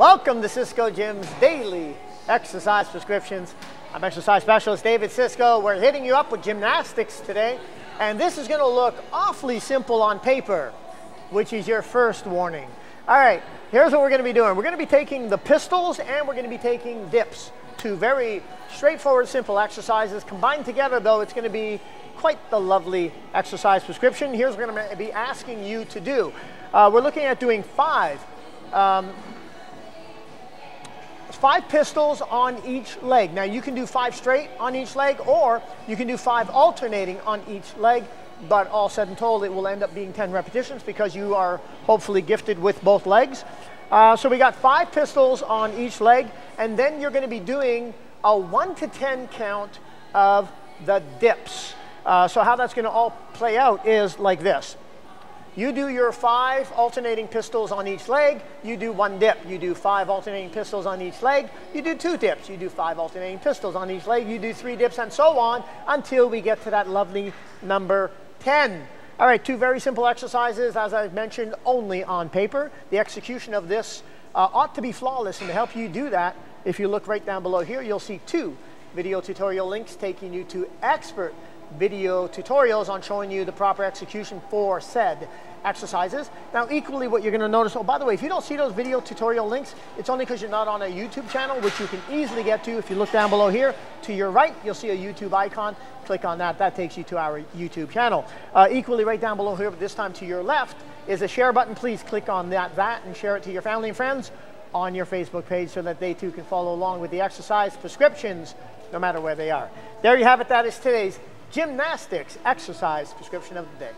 Welcome to Siscoe Gym's daily exercise prescriptions. I'm exercise specialist David Siscoe. We're hitting you up with gymnastics today, and this is going to look awfully simple on paper, which is your first warning. All right, here's what we're going to be doing. We're going to be taking the pistols and we're going to be taking dips. Two very straightforward, simple exercises. Combined together, though, it's going to be quite the lovely exercise prescription. Here's what we're going to be asking you to do. Uh, we're looking at doing five um, five pistols on each leg. Now you can do five straight on each leg or you can do five alternating on each leg, but all said and told, it will end up being 10 repetitions because you are hopefully gifted with both legs. Uh, so we got five pistols on each leg, and then you're gonna be doing a one to 10 count of the dips. Uh, so how that's gonna all play out is like this. You do your five alternating pistols on each leg, you do one dip. You do five alternating pistols on each leg, you do two dips. You do five alternating pistols on each leg, you do three dips, and so on until we get to that lovely number 10. All right, two very simple exercises, as I've mentioned, only on paper. The execution of this uh, ought to be flawless, and to help you do that, if you look right down below here, you'll see two video tutorial links taking you to expert video tutorials on showing you the proper execution for said exercises. Now, equally what you're gonna notice, oh, by the way, if you don't see those video tutorial links, it's only because you're not on a YouTube channel, which you can easily get to. If you look down below here, to your right, you'll see a YouTube icon. Click on that, that takes you to our YouTube channel. Uh, equally right down below here, but this time to your left, is a share button. Please click on that, that and share it to your family and friends on your Facebook page so that they too can follow along with the exercise prescriptions no matter where they are. There you have it. That is today's gymnastics exercise prescription of the day.